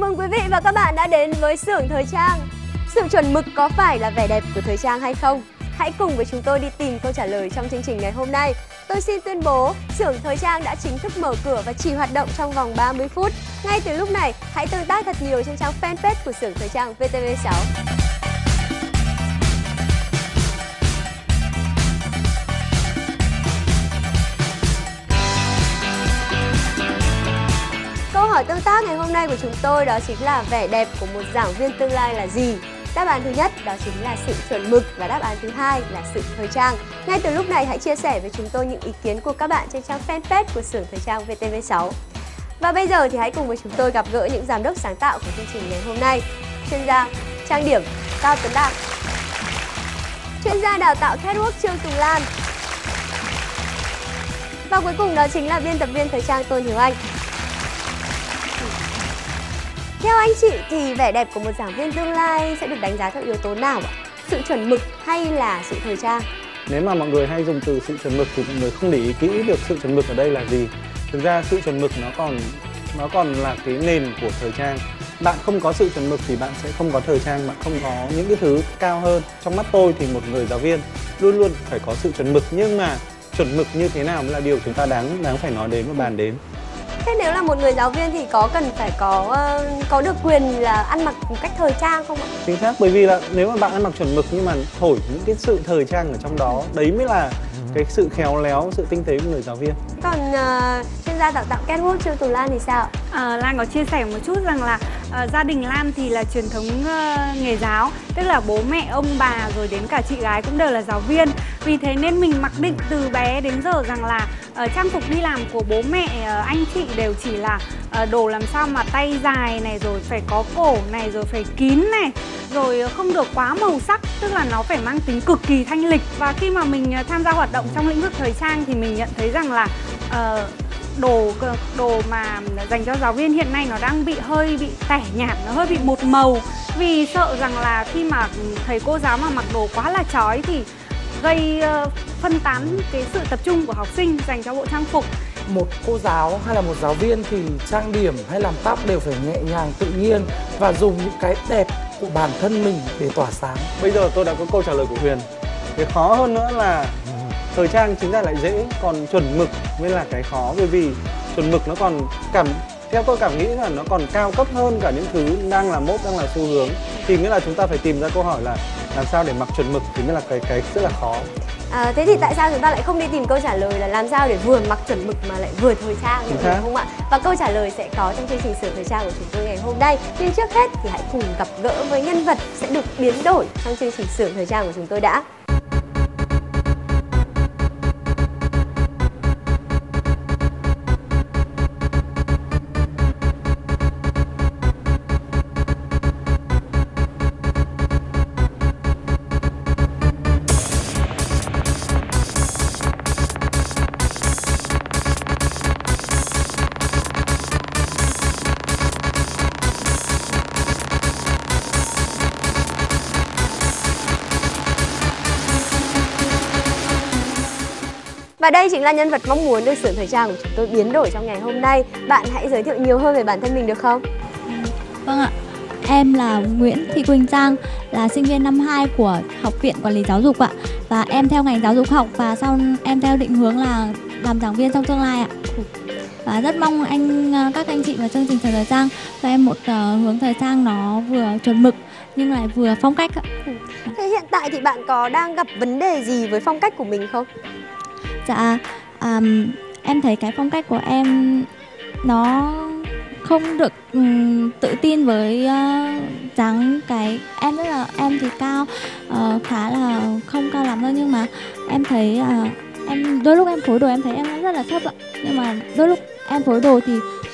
mừng quý vị và các bạn đã đến với xưởng thời trang. Sự chuẩn mực có phải là vẻ đẹp của thời trang hay không? Hãy cùng với chúng tôi đi tìm câu trả lời trong chương trình ngày hôm nay. Tôi xin tuyên bố, xưởng thời trang đã chính thức mở cửa và chỉ hoạt động trong vòng 30 phút. Ngay từ lúc này, hãy tương tác thật nhiều trên trang fanpage của xưởng thời trang VTV6. Hỏi tương tác ngày hôm nay của chúng tôi đó chính là vẻ đẹp của một giảng viên tương lai là gì? Đáp án thứ nhất đó chính là sự chuẩn mực và đáp án thứ hai là sự thời trang. Ngay từ lúc này hãy chia sẻ với chúng tôi những ý kiến của các bạn trên trang fanpage của xưởng thời trang VTV6. Và bây giờ thì hãy cùng với chúng tôi gặp gỡ những giám đốc sáng tạo của chương trình ngày hôm nay. Chuyên gia trang điểm Cao Tuấn Đạt, chuyên gia đào tạo catwalk Trương Tùng Lan và cuối cùng đó chính là biên tập viên thời trang Tôn Hiếu Anh. Theo anh chị thì vẻ đẹp của một giảng viên tương lai sẽ được đánh giá theo yếu tố nào ạ? Sự chuẩn mực hay là sự thời trang? Nếu mà mọi người hay dùng từ sự chuẩn mực thì mọi người không để ý kỹ được sự chuẩn mực ở đây là gì. Thực ra sự chuẩn mực nó còn nó còn là cái nền của thời trang. Bạn không có sự chuẩn mực thì bạn sẽ không có thời trang, bạn không có những cái thứ cao hơn. Trong mắt tôi thì một người giáo viên luôn luôn phải có sự chuẩn mực nhưng mà chuẩn mực như thế nào mới là điều chúng ta đáng đáng phải nói đến và bàn đến. Thế nếu là một người giáo viên thì có cần phải có uh, có được quyền là ăn mặc một cách thời trang không ạ? Chính xác bởi vì là nếu mà bạn ăn mặc chuẩn mực nhưng mà thổi những cái sự thời trang ở trong đó, đấy mới là cái sự khéo léo, sự tinh tế của người giáo viên. Còn uh, chuyên gia đào tạo catwalk Trương Tùng Lan thì sao? À, Lan có chia sẻ một chút rằng là à, gia đình Lan thì là truyền thống uh, nghề giáo tức là bố mẹ ông bà rồi đến cả chị gái cũng đều là giáo viên. Vì thế nên mình mặc định từ bé đến giờ rằng là uh, trang phục đi làm của bố mẹ uh, anh chị đều chỉ là uh, đồ làm sao mà tay dài này rồi phải có cổ này rồi phải kín này rồi không được quá màu sắc tức là nó phải mang tính cực kỳ thanh lịch. Và khi mà mình tham gia hoạt động trong lĩnh vực thời trang thì mình nhận thấy rằng là uh, đồ đồ mà dành cho giáo viên hiện nay nó đang bị hơi bị tẻ nhạt nó hơi bị một màu. Vì sợ rằng là khi mà thầy cô giáo mà mặc đồ quá là chói thì gây phân tán cái sự tập trung của học sinh dành cho bộ trang phục. Một cô giáo hay là một giáo viên thì trang điểm hay làm tóc đều phải nhẹ nhàng tự nhiên và dùng những cái đẹp của bản thân mình để tỏa sáng. Bây giờ tôi đã có câu trả lời của huyền. Cái khó hơn nữa là thời trang chính ra lại dễ còn chuẩn mực mới là cái khó bởi vì chuẩn mực nó còn cảm theo tôi cảm nghĩ là nó còn cao cấp hơn cả những thứ đang là mốt đang là xu hướng thì nghĩa là chúng ta phải tìm ra câu hỏi là làm sao để mặc chuẩn mực thì mới là cái cái rất là khó À, thế thì tại sao chúng ta lại không đi tìm câu trả lời là làm sao để vừa mặc chuẩn mực mà lại vừa thời trang đúng không ạ? Và câu trả lời sẽ có trong chương trình sửa thời trang của chúng tôi ngày hôm nay. Nhưng trước hết thì hãy cùng gặp gỡ với nhân vật sẽ được biến đổi trong chương trình sửa thời trang của chúng tôi đã. Và đây chính là nhân vật mong muốn được xưởng thời trang của chúng tôi biến đổi trong ngày hôm nay. Bạn hãy giới thiệu nhiều hơn về bản thân mình được không? Vâng ạ. Em là Nguyễn Thị Quỳnh Trang, là sinh viên năm 2 của Học viện Quản lý Giáo dục ạ. Và em theo ngành giáo dục học và sau em theo định hướng là làm giảng viên trong tương lai ạ. Và rất mong anh các anh chị vào chương trình thời trang cho em một uh, hướng thời trang nó vừa chuẩn mực nhưng lại vừa phong cách ạ. Thế hiện tại thì bạn có đang gặp vấn đề gì với phong cách của mình không? Dạ, um, em thấy cái phong cách của em nó không được um, tự tin với uh, dáng cái em rất là em thì cao uh, khá là không cao lắm đâu nhưng mà em thấy uh, em đôi lúc em phối đồ em thấy em rất là thấp ạ. Nhưng mà đôi lúc em phối đồ thì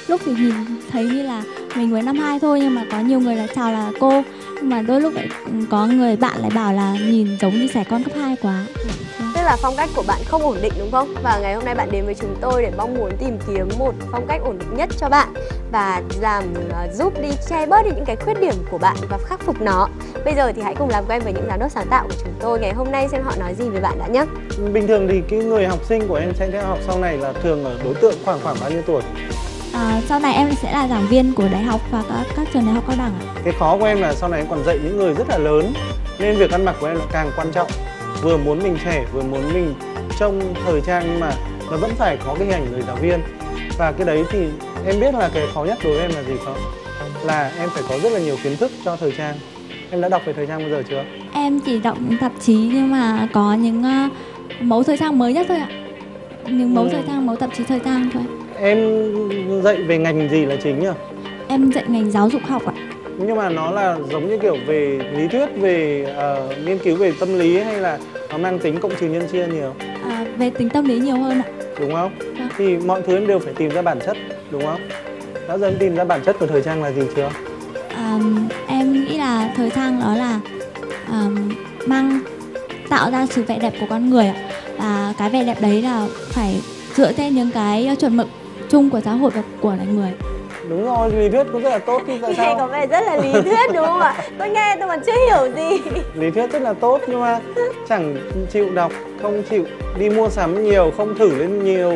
lúc thì nhìn thấy như là mình mới năm hai thôi nhưng mà có nhiều người lại chào là cô. Nhưng mà đôi lúc lại có người bạn lại bảo là nhìn giống như trẻ con cấp 2 quá là phong cách của bạn không ổn định đúng không? Và ngày hôm nay bạn đến với chúng tôi để mong muốn tìm kiếm một phong cách ổn định nhất cho bạn và làm uh, giúp đi che bớt đi những cái khuyết điểm của bạn và khắc phục nó. Bây giờ thì hãy cùng làm quen với những giám đốc sáng tạo của chúng tôi. Ngày hôm nay xem họ nói gì về bạn đã nhé. Bình thường thì cái người học sinh của em sẽ theo học sau này là thường ở đối tượng khoảng khoảng bao nhiêu tuổi? À, sau này em sẽ là giảng viên của đại học và các, các trường đại học cao đẳng ạ. cái khó của em là sau này em còn dạy những người rất là lớn nên việc ăn mặc của em là càng quan trọng vừa muốn mình trẻ vừa muốn mình trông thời trang nhưng mà nó vẫn phải có cái hình ảnh người giáo viên và cái đấy thì em biết là cái khó nhất đối với em là gì không là em phải có rất là nhiều kiến thức cho thời trang em đã đọc về thời trang bao giờ chưa Em chỉ đọc tạp chí nhưng mà có những ờ, mẫu thời trang mới nhất thôi ạ. Những mẫu Ừ. thời trang, mẫu tạp chí thời trang thôi. em dạy về ngành gì là chính nhỉ Em dạy ngành giáo dục học ạ. Nhưng mà nó là giống như kiểu về lý thuyết về ờ, nghiên cứu về tâm lý hay là nó mang tính cộng trừ nhân chia nhiều À, về tính tâm lý nhiều hơn ạ. đúng không Vâng. thì mọi thứ em đều phải tìm ra bản chất đúng không đã giờ em tìm ra bản chất của thời trang là gì chưa À, em nghĩ là thời trang đó là à, mang tạo ra sự vẻ đẹp của con người ạ. Và cái vẻ đẹp đấy là phải dựa trên những cái chuẩn mực chung của xã hội và của loài người. Đúng rồi lý thuyết cũng rất là tốt chứ tại Nghe có sao vẻ rất là lý thuyết đúng không ạ? Tôi nghe tôi còn chưa hiểu gì. lý thuyết rất là tốt nhưng mà chẳng chịu đọc không chịu đi mua sắm nhiều không thử lên nhiều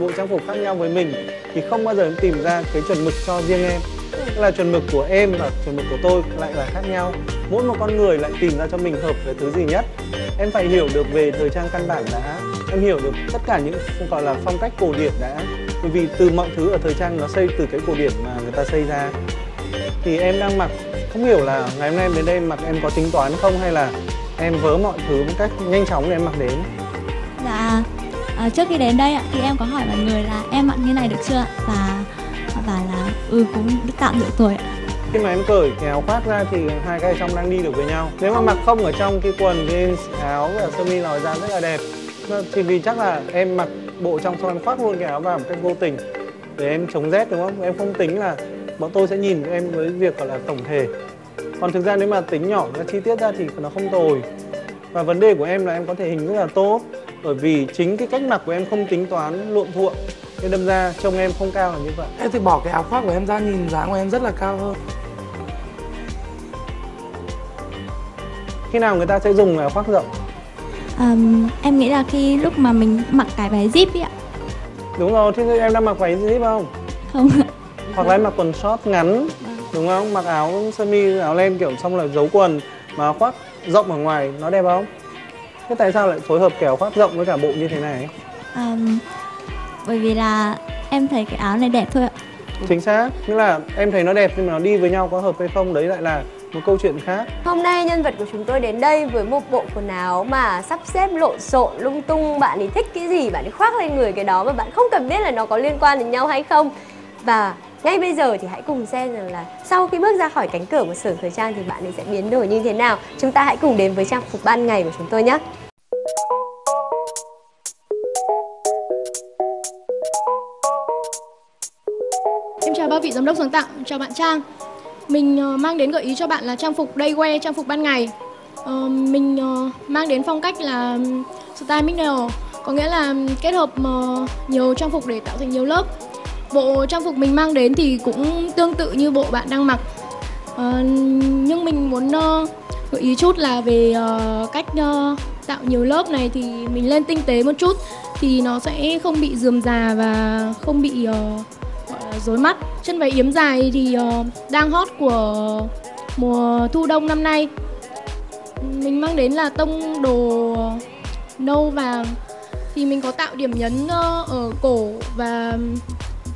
bộ trang phục khác nhau với mình thì không bao giờ tìm ra cái chuẩn mực cho riêng em. Tức là chuẩn mực của em và chuẩn mực của tôi lại là khác nhau. Mỗi một con người lại tìm ra cho mình hợp với thứ gì nhất. Em phải hiểu được về thời trang căn bản đã. Em hiểu được tất cả những gọi là phong cách cổ điển đã bởi vì từ mọi thứ ở thời trang nó xây từ cái cổ điển mà người ta xây ra. Thì em đang mặc không hiểu là ngày hôm nay em đến đây mặc em có tính toán không hay là em vớ mọi thứ một cách nhanh chóng để em mặc đến? Dạ à, trước khi đến đây ạ thì em có hỏi mọi người là em mặc như này được chưa và họ bảo là ừ cũng tạm được ạ. khi mà em cởi cái áo khoác ra thì hai cái ở trong đang đi được với nhau. Nếu mà mặc không ở trong cái quần jeans áo và sơ mi lòi ra rất là đẹp. Nó- thì vì chắc là em mặc bộ trong xong em khoác luôn cái áo vào một cách vô tình. Để em chống rét đúng không? Em không tính là bọn tôi sẽ nhìn em với việc gọi là tổng thể. Còn thực ra nếu mà tính nhỏ ra chi tiết ra thì nó không tồi. Và vấn đề của em là em có thể hình rất là tốt. Bởi vì chính cái cách mặc của em không tính toán luộm thuộm. Nên đâm ra trông em không cao là như vậy. Em thì bỏ cái áo khoác của em ra nhìn dáng của em rất là cao hơn. Khi nào người ta sẽ dùng áo khoác rộng À, em nghĩ là khi lúc mà mình mặc cái váy zip ấy ạ. Đúng rồi thì em đang mặc váy zip không? Không hoặc là em mặc quần short ngắn đúng không? Mặc áo sơ mi áo len kiểu xong là giấu quần mà khoác rộng ở ngoài nó đẹp không? Thế tại sao lại phối hợp kiểu khoác rộng với cả bộ như thế này? À, bởi vì là em thấy cái áo này đẹp thôi ạ. Chính xác nghĩa là em thấy nó đẹp nhưng mà nó đi với nhau có hợp hay không đấy lại là một câu chuyện khác. Hôm nay nhân vật của chúng tôi đến đây với một bộ quần áo mà sắp xếp lộn xộn lung tung. Bạn ấy thích cái gì? Bạn ấy khoác lên người cái đó mà bạn không cần biết là nó có liên quan đến nhau hay không. Và ngay bây giờ thì hãy cùng xem rằng là sau khi bước ra khỏi cánh cửa của xưởng thời trang thì bạn ấy sẽ biến đổi như thế nào. Chúng ta hãy cùng đến với trang phục ban ngày của chúng tôi nhé. Em chào ba vị giám đốc sáng tạo, chào bạn Trang. Mình ờ, mang đến gợi ý cho bạn là trang phục daywear, trang phục ban ngày. Ờ, mình ờ, mang đến phong cách là style middle, có nghĩa là kết hợp nhiều trang phục để tạo thành nhiều lớp. Bộ trang phục mình mang đến thì cũng tương tự như bộ bạn đang mặc. Nhưng mình muốn gợi ý chút là về cách tạo nhiều lớp này thì mình lên tinh tế một chút thì nó sẽ không bị rườm rà và không bị uh, rối mắt. Chân váy yếm dài thì ờ, đang hot của mùa thu đông năm nay. Mình mang đến là tông đồ nâu vàng. Thì mình có tạo điểm nhấn ờ, ở cổ và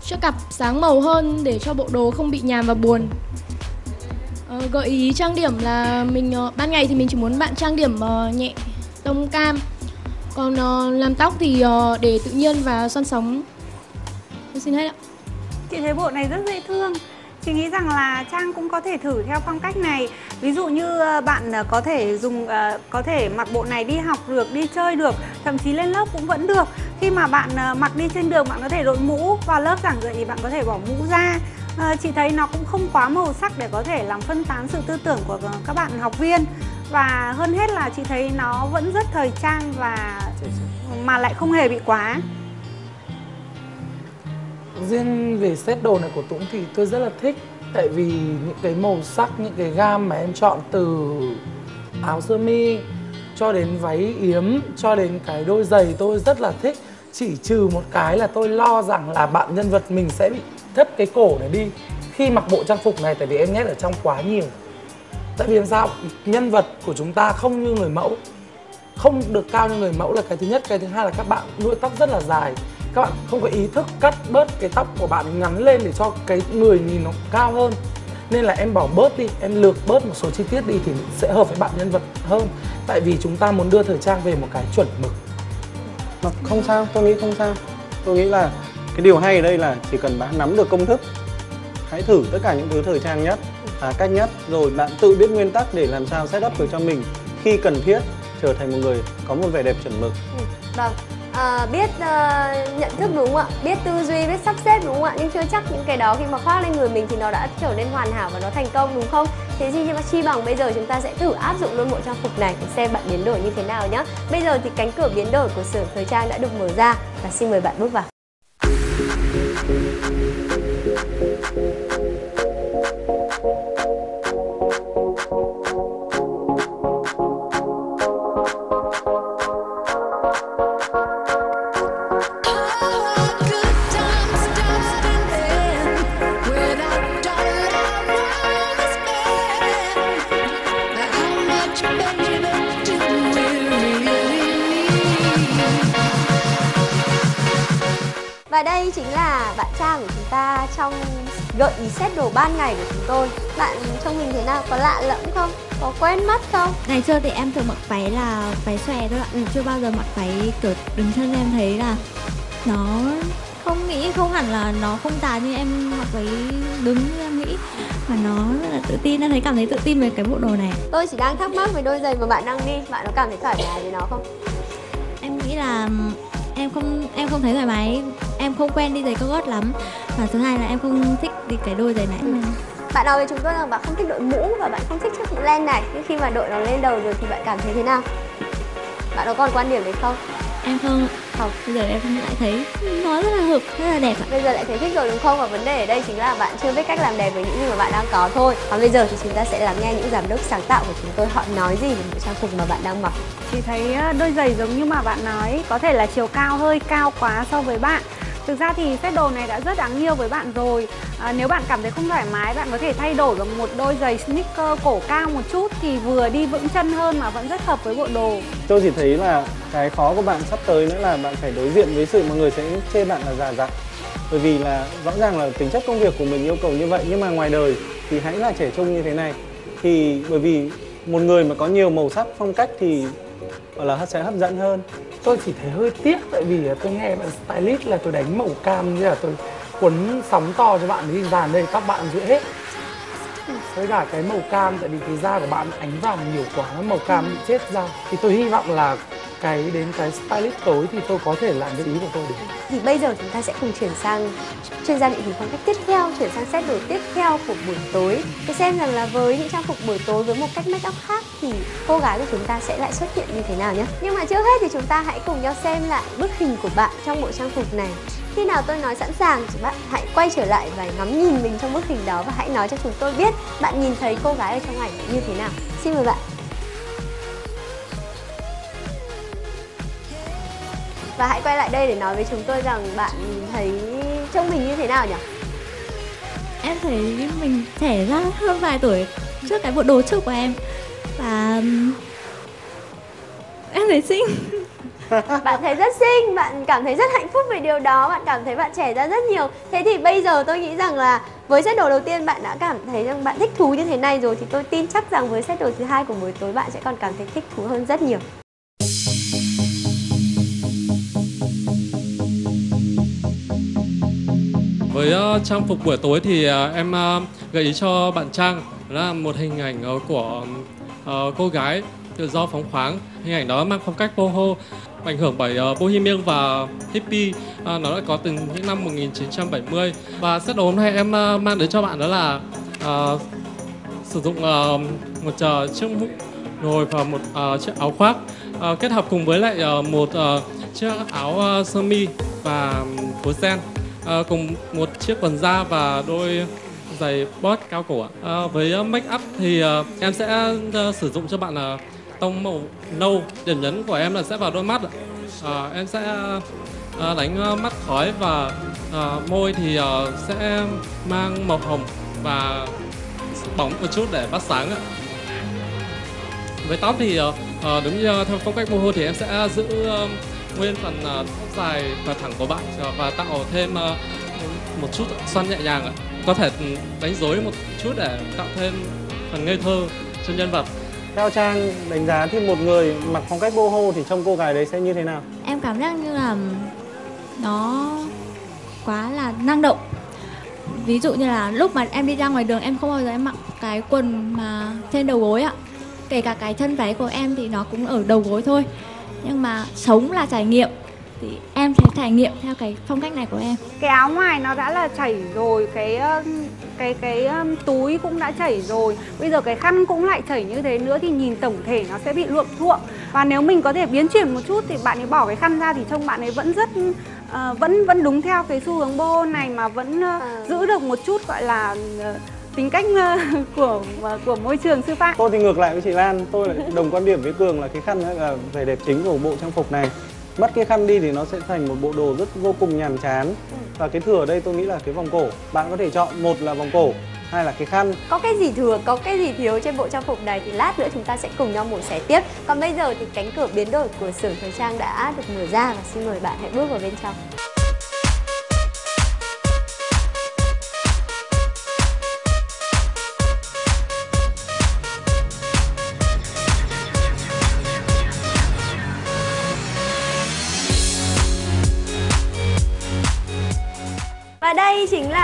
chiếc cặp sáng màu hơn để cho bộ đồ không bị nhàm và buồn. Ờ, gợi ý trang điểm là mình ban ngày thì mình chỉ muốn bạn trang điểm nhẹ, tông cam. Còn làm tóc thì để tự nhiên và xoăn sóng. Tôi xin hết ạ. Chị thấy bộ này rất dễ thương. Chị nghĩ rằng là Trang cũng có thể thử theo phong cách này. Ví dụ như ờ, bạn ờ, có thể dùng ờ, có thể mặc bộ này đi học được, đi chơi được Thậm chí lên lớp cũng vẫn được. Khi mà bạn mặc đi trên đường bạn có thể đội mũ Vào lớp giảng dạy thì bạn có thể bỏ mũ ra. Chị thấy nó cũng không quá màu sắc để có thể làm phân tán sự tư tưởng của các bạn học viên. Và hơn hết là chị thấy nó vẫn rất thời trang và mà lại không hề bị quá. Riêng về set đồ này của Tũng thì tôi rất là thích. Tại vì những cái màu sắc, những cái gam mà em chọn từ áo sơ mi cho đến váy yếm, cho đến cái đôi giày tôi rất là thích. Chỉ trừ một cái là tôi lo rằng là bạn nhân vật mình sẽ bị thất cái cổ này đi khi mặc bộ trang phục này tại vì em nhét ở trong quá nhiều. Tại vì làm sao? Nhân vật của chúng ta không như người mẫu. Không được cao như người mẫu là cái thứ nhất. Cái thứ hai là các bạn nuôi tóc rất là dài các bạn không có ý thức cắt bớt cái tóc của bạn ngắn lên để cho cái người nhìn nó cao hơn. Nên là em bỏ bớt đi em lược bớt một số chi tiết đi thì sẽ hợp với bạn nhân vật hơn. Tại vì chúng ta muốn đưa thời trang về một cái chuẩn mực. Mà không sao tôi nghĩ không sao. Tôi nghĩ là cái điều hay ở đây là chỉ cần bạn nắm được công thức hãy thử tất cả những thứ thời trang nhất và cách nhất rồi bạn tự biết nguyên tắc để làm sao set up được cho mình khi cần thiết trở thành một người có một vẻ đẹp chuẩn mực. Ừ, Vâng, à, biết uh, nhận thức đúng không ạ? Biết tư duy, biết sắp xếp đúng không ạ? Nhưng chưa chắc những cái đó khi mà khoác lên người mình thì nó đã trở nên hoàn hảo và nó thành công đúng không? Thế thì chi bằng bây giờ chúng ta sẽ thử áp dụng luôn bộ trang phục này để xem bạn biến đổi như thế nào nhé. Bây giờ thì cánh cửa biến đổi của xưởng thời trang đã được mở ra và xin mời bạn bước vào. Đây chính là bạn Trang của chúng ta trong gợi ý set đồ ban ngày của chúng tôi. Bạn trông mình thế nào? Có lạ lẫm không? Có quen mắt không? Ngày xưa thì em thường mặc váy là váy xòe thôi ạ Ừ. Chưa bao giờ mặc váy kiểu đứng chân em thấy là nó không nghĩ không hẳn là nó không tà như em mặc váy đứng như em nghĩ mà nó rất là tự tin em thấy cảm thấy tự tin về cái bộ đồ này Tôi chỉ đang thắc mắc về đôi giày mà bạn đang đi. Bạn có cảm thấy thoải mái với nó không? em nghĩ là em không em không thấy thoải mái em không quen đi giày cao gót lắm và thứ hai là em không thích đi cái đôi giày này ừ. Bạn nói với chúng tôi rằng bạn không thích đội mũ và bạn không thích chiếc mũ len này Nhưng khi mà đội nó lên đầu rồi thì bạn cảm thấy thế nào? Bạn có còn quan điểm đấy không? Em không Không. bây giờ em lại thấy nó rất là hợp rất là đẹp ạ Bây giờ lại thấy thích rồi đúng không? Và vấn đề ở đây chính là bạn chưa biết cách làm đẹp với những gì mà bạn đang có thôi Còn bây giờ thì chúng ta sẽ lắng nghe những giám đốc sáng tạo của chúng tôi Họ nói gì về bộ trang phục mà bạn đang mặc Chị thấy ờ, đôi giày giống như mà bạn nói có thể là chiều cao hơi cao quá so với bạn Thực ra thì set đồ này đã rất đáng yêu với bạn rồi. À, Nếu bạn cảm thấy không thoải mái bạn có thể thay đổi bằng một đôi giày sneaker cổ cao một chút Thì vừa đi vững chân hơn mà vẫn rất hợp với bộ đồ. Tôi chỉ thấy là cái khó của bạn sắp tới nữa là bạn phải đối diện với sự mọi người sẽ chê bạn là già dặn. Bởi vì là rõ ràng là tính chất công việc của mình yêu cầu như vậy nhưng mà ngoài đời thì hãy là trẻ trung như thế này. Thì bởi vì một người mà có nhiều màu sắc phong cách thì gọi là sẽ hấp dẫn hơn. Tôi chỉ thấy hơi tiếc tại vì tôi nghe bạn stylist là tôi đánh màu cam, như là tôi quấn sóng to cho bạn đi dàn đây các bạn rưỡi hết. Với cả cái màu cam, tại vì cái da của bạn ánh vàng nhiều quá, màu cam bị chết da. Thì tôi hy vọng là cái đến cái stylist tối thì tôi có thể làm cái ý của tôi được Thì bây giờ chúng ta sẽ cùng chuyển sang chuyên gia định hình phong cách tiếp theo, Chuyển sang set đồ tiếp theo của buổi tối Để xem rằng là với những trang phục buổi tối với một cách make up khác Thì cô gái của chúng ta sẽ lại xuất hiện như thế nào nhé Nhưng mà trước hết thì chúng ta hãy cùng nhau xem lại bức hình của bạn trong bộ trang phục này khi nào tôi nói sẵn sàng thì bạn hãy quay trở lại và ngắm nhìn mình trong bức hình đó và hãy nói cho chúng tôi biết bạn nhìn thấy cô gái ở trong ảnh như thế nào. Xin mời bạn. Và hãy quay lại đây để nói với chúng tôi rằng bạn thấy trông mình như thế nào nhỉ? em thấy mình trẻ ra hơn vài tuổi trước cái bộ đồ trước của em và em thấy xinh Bạn thấy rất xinh, bạn cảm thấy rất hạnh phúc về điều đó, bạn cảm thấy bạn trẻ ra rất nhiều. Thế thì bây giờ tôi nghĩ rằng là với set đồ đầu tiên bạn đã cảm thấy rằng bạn thích thú như thế này rồi thì tôi tin chắc rằng với set đồ thứ hai của buổi tối bạn sẽ còn cảm thấy thích thú hơn rất nhiều. Với ờ, trang phục buổi tối thì ờ, em ờ, gợi ý cho bạn Trang là một hình ảnh của cô gái tự do phóng khoáng. Hình ảnh đó mang phong cách boho, ảnh hưởng bởi bohemian và hippie. Nó đã có từ những năm 1970. Và set đồ hôm nay em mang đến cho bạn đó là uh, sử dụng uh, một uh, chiếc mũ nồi và một uh, chiếc áo khoác uh, kết hợp cùng với lại uh, một uh, chiếc áo uh, sơ mi và phối sen à, cùng một chiếc quần da và đôi giày bot cao cổ ạ. Ờ, với ờ, make up thì à, em sẽ à, sử dụng cho bạn là tông màu nâu điểm nhấn của em là sẽ vào đôi mắt ạ. Em sẽ à, đánh mắt khói và à, môi thì à, sẽ mang màu hồng và bóng một chút để bắt sáng ạ. Với tóc thì à, đúng như theo phong cách boho thì em sẽ giữ nguyên phần tóc dài và thẳng của bạn ờ, và tạo thêm ờ, một chút xoăn nhẹ nhàng ạ. Có thể ừ, đánh rối một chút để tạo thêm phần ngây thơ cho nhân vật. Theo Trang đánh giá thì một người mặc phong cách boho thì trông cô gái đấy sẽ như thế nào? em cảm giác như là nó quá là năng động ví dụ như là lúc mà em đi ra ngoài đường em không bao giờ em mặc cái quần mà trên đầu gối ạ kể cả cái chân váy của em thì nó cũng ở đầu gối thôi nhưng mà sống là trải nghiệm. Thì em sẽ trải nghiệm theo cái phong cách này của em. Cái áo ngoài nó đã là chảy rồi cái cái cái túi cũng đã chảy rồi. Bây giờ cái khăn cũng lại chảy như thế nữa thì nhìn tổng thể nó sẽ bị luộm thuộm. Và nếu mình có thể biến chuyển một chút thì bạn ấy bỏ cái khăn ra thì trông bạn ấy vẫn rất ờ, vẫn vẫn đúng theo cái xu hướng boho này mà vẫn ờ, À. giữ được một chút gọi là ờ, tính cách ờ, của của môi trường sư phạm Tôi thì ngược lại với chị Lan, tôi lại đồng quan điểm với Cường là cái khăn là vẻ đẹp chính của bộ trang phục này. Mất cái khăn đi thì nó sẽ thành một bộ đồ rất vô cùng nhàm chán. Và cái thừa ở đây tôi nghĩ là cái vòng cổ. Bạn có thể chọn một là vòng cổ, hai là cái khăn. Có cái gì thừa, có cái gì thiếu trên bộ trang phục này thì lát nữa chúng ta sẽ cùng nhau mổ xẻ tiếp. Còn bây giờ thì cánh cửa biến đổi của xưởng thời trang đã được mở ra và xin mời bạn hãy bước vào bên trong.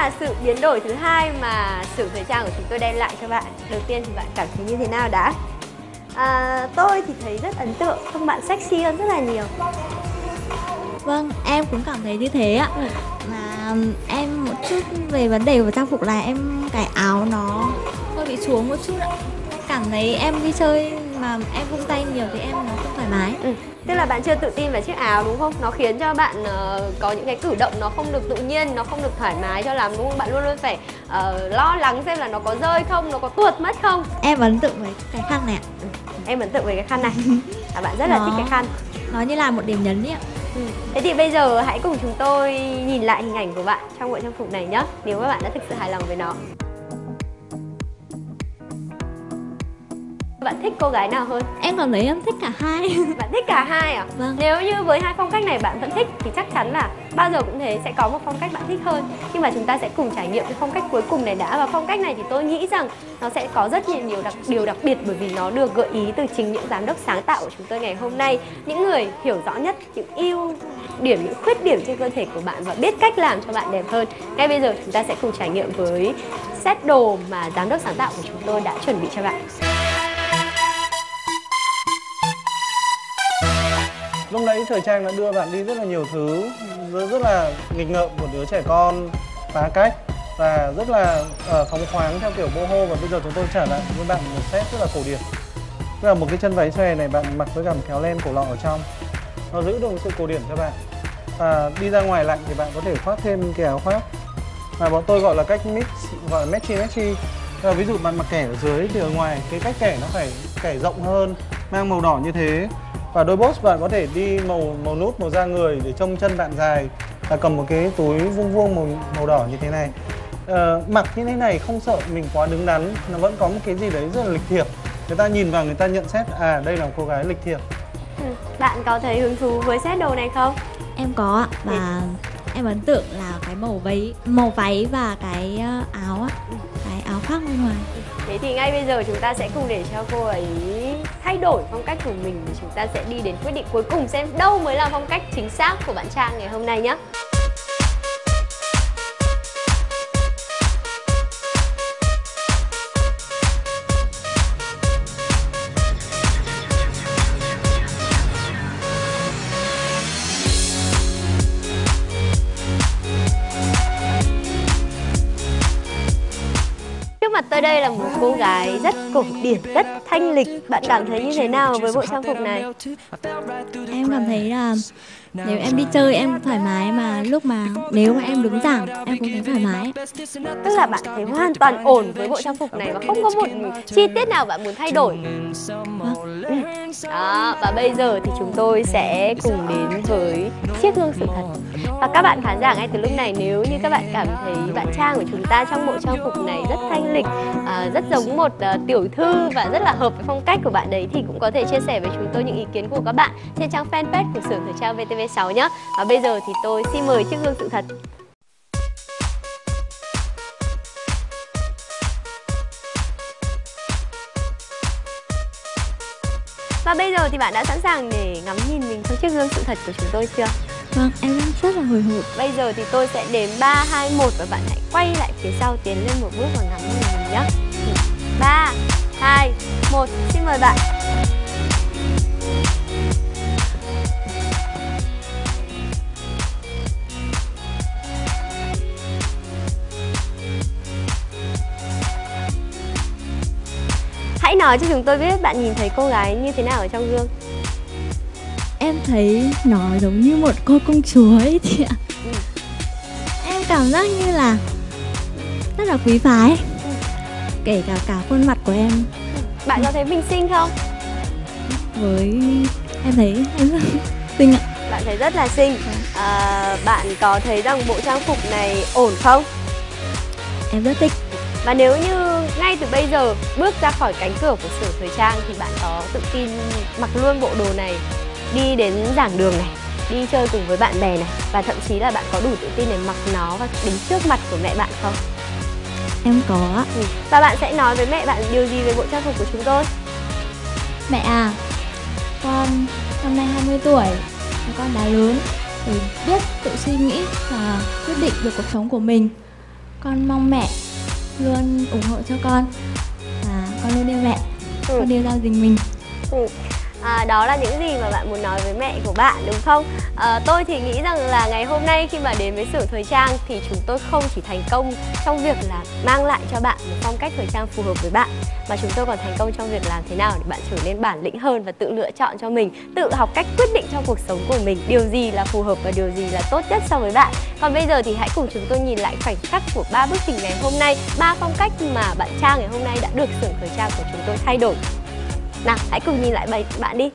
Là sự biến đổi thứ hai mà xưởng thời trang của chúng tôi đem lại cho bạn. Đầu tiên thì bạn cảm thấy như thế nào đã? À, tôi thì thấy rất ấn tượng, trông bạn sexy hơn rất là nhiều. Vâng, em cũng cảm thấy như thế ạ. Mà em một chút về vấn đề của trang phục là em cái áo nó hơi bị xuống một chút ạ. Cảm thấy em đi chơi mà em vung tay nhiều thì em nó không thoải mái. Ừ. Tức là bạn chưa tự tin vào chiếc áo đúng không? Nó khiến cho bạn ờ, có những cái cử động nó không được tự nhiên, nó không được thoải mái cho lắm đúng không? Bạn luôn luôn phải ờ, lo lắng xem là nó có rơi không, nó có tuột mất không. Em ấn tượng với cái khăn này ạ. Em ấn tượng về cái khăn này. À, bạn rất là Nó- thích cái khăn. Nó như là một điểm nhấn ấy ạ. Ừ. Thế thì bây giờ hãy cùng chúng tôi nhìn lại hình ảnh của bạn trong bộ trang phục này nhé. Nếu các bạn đã thực sự hài lòng với nó. Bạn thích cô gái nào hơn? Em cảm thấy em thích cả hai. Bạn thích cả hai à? Vâng. Nếu như với hai phong cách này bạn vẫn thích thì chắc chắn là bao giờ cũng thế sẽ có một phong cách bạn thích hơn. Nhưng mà chúng ta sẽ cùng trải nghiệm cái phong cách cuối cùng này đã và phong cách này thì tôi nghĩ rằng nó sẽ có rất nhiều điều đặc điều đặc biệt bởi vì nó được gợi ý từ chính những giám đốc sáng tạo của chúng tôi ngày hôm nay, những người hiểu rõ nhất những ưu điểm những khuyết điểm trên cơ thể của bạn và biết cách làm cho bạn đẹp hơn. Ngay bây giờ chúng ta sẽ cùng trải nghiệm với set đồ mà giám đốc sáng tạo của chúng tôi đã chuẩn bị cho bạn. Lúc nãy thời trang đã đưa bạn đi rất là nhiều thứ rất, rất là nghịch ngợm của đứa trẻ con, phá cách và rất là ờ, phóng khoáng theo kiểu boho và bây giờ chúng tôi trở lại với bạn một set rất là cổ điển. Tức là một cái chân váy xòe này bạn mặc với cả một kéo len cổ lọ ở trong. Nó giữ được sự cổ điển cho bạn. Và đi ra ngoài lạnh thì bạn có thể khoác thêm cái áo khoác mà bọn tôi gọi là cách mix gọi là matchy matchy Tức là ví dụ bạn mặc kẻ ở dưới thì ở ngoài cái cách kẻ nó phải kẻ rộng hơn mang màu đỏ như thế và đôi boss bạn có thể đi màu màu nút màu da người để trông chân bạn dài và cầm một cái túi vuông vuông màu màu đỏ như thế này Ờ, mặc như thế này không sợ mình quá đứng đắn nó vẫn có một cái gì đấy rất là lịch thiệp người ta nhìn vào người ta nhận xét à đây là một cô gái lịch thiệp Ừ. Bạn có thấy hứng thú với set đồ này không? Em có ạ và em ấn tượng là cái màu váy, màu váy và cái ờ, áo ạ. Cái áo khoác bên ngoài. Thế thì ngay bây giờ chúng ta sẽ cùng để cho cô ấy thay đổi phong cách của mình thì chúng ta sẽ đi đến quyết định cuối cùng xem đâu mới là phong cách chính xác của bạn Trang ngày hôm nay nhé. Mặt tôi đây là một cô gái rất cổ điển, rất thanh lịch. Bạn cảm thấy như thế nào với bộ trang phục này? Em cảm thấy là nếu em đi chơi em thoải mái mà lúc mà nếu mà em đứng giảng em cũng thấy thoải mái Tức là bạn thấy hoàn toàn ổn với bộ trang phục này và không có một chi tiết nào bạn muốn thay đổi. Đó, và bây giờ thì chúng tôi sẽ cùng đến với chiếc gương sự thật. Và các bạn khán giả ngay từ lúc này nếu như các bạn cảm thấy bạn Trang của chúng ta trong bộ trang phục này rất thanh lịch, à, rất giống một à, tiểu thư và rất là hợp với phong cách của bạn đấy thì cũng có thể chia sẻ với chúng tôi những ý kiến của các bạn trên trang fanpage của xưởng thời trang VTV. VTV6 nhé. Và bây giờ thì tôi xin mời chiếc gương sự thật. Và bây giờ thì bạn đã sẵn sàng để ngắm nhìn mình trong chiếc gương sự thật của chúng tôi chưa? vâng em đang rất là hồi hộp Bây giờ thì tôi sẽ đếm 3, 2, 1 và bạn hãy quay lại phía sau tiến lên một bước và ngắm nhìn mình nhé. 3, 2, 1, xin mời bạn. Nói cho chúng tôi biết bạn nhìn thấy cô gái như thế nào ở trong gương. em thấy nó giống như một cô công chúa ấy chị ạ Ừ. em cảm giác như là rất là quý phái kể cả cả khuôn mặt của em Bạn có thấy mình xinh không? với em thấy em rất xinh ạ Bạn thấy rất là xinh. À, bạn có thấy rằng bộ trang phục này ổn không? em rất thích Và nếu như ngay từ bây giờ bước ra khỏi cánh cửa của xưởng thời trang thì bạn có tự tin mặc luôn bộ đồ này đi đến giảng đường này, đi chơi cùng với bạn bè này và thậm chí là bạn có đủ tự tin để mặc nó và đến trước mặt của mẹ bạn không? em có ạ. Ừ. Và bạn sẽ nói với mẹ bạn điều gì về bộ trang phục của chúng tôi? mẹ à con năm nay 20 tuổi con đã lớn để biết tự suy nghĩ và quyết định được cuộc sống của mình con mong mẹ luôn ủng hộ cho con và con luôn yêu mẹ Ừ. con yêu gia đình mình Ừ. À, đó là những gì mà bạn muốn nói với mẹ của bạn đúng không? À, tôi thì nghĩ rằng là ngày hôm nay khi mà đến với xưởng thời trang thì chúng tôi không chỉ thành công trong việc là mang lại cho bạn một phong cách thời trang phù hợp với bạn mà chúng tôi còn thành công trong việc làm thế nào để bạn trở nên bản lĩnh hơn và tự lựa chọn cho mình, tự học cách quyết định trong cuộc sống của mình điều gì là phù hợp và điều gì là tốt nhất so với bạn. Còn bây giờ thì hãy cùng chúng tôi nhìn lại khoảnh khắc của ba bức hình ngày hôm nay, ba phong cách mà bạn Trang ngày hôm nay đã được xưởng thời trang của chúng tôi thay đổi. Nào, hãy cùng nhìn lại bài bạn đi.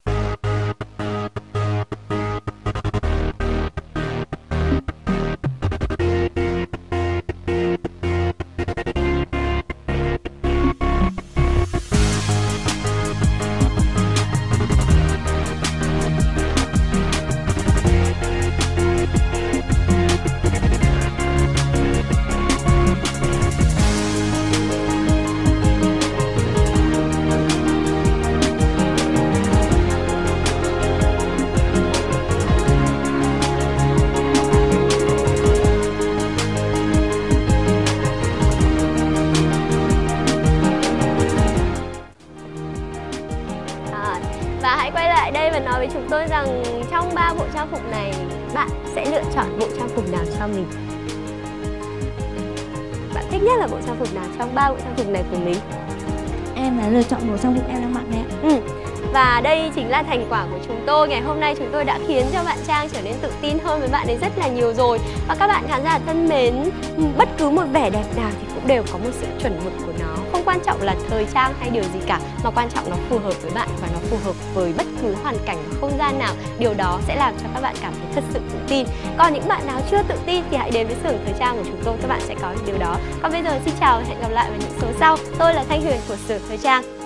Phục này của mình? em đã lựa chọn bộ trang phục em đang mặc đấy ạ Ừ. Và đây chính là thành quả của chúng tôi Ngày hôm nay chúng tôi đã khiến cho bạn Trang trở nên tự tin hơn với bạn ấy rất là nhiều rồi Và các bạn khán giả thân mến Bất cứ một vẻ đẹp nào thì cũng đều có một sự chuẩn mực của quan trọng là thời trang hay điều gì cả, Mà quan trọng nó phù hợp với bạn và nó phù hợp với bất cứ hoàn cảnh và không gian nào. Điều đó sẽ làm cho các bạn cảm thấy thật sự tự tin. Còn những bạn nào chưa tự tin thì hãy đến với xưởng thời trang của chúng tôi, Các bạn sẽ có điều đó. Còn bây giờ xin chào và hẹn gặp lại vào những số sau. Tôi là Thanh Huyền của xưởng thời trang.